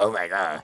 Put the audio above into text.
Oh my god.